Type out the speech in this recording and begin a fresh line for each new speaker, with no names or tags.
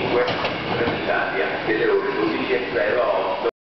comunque necessaria delle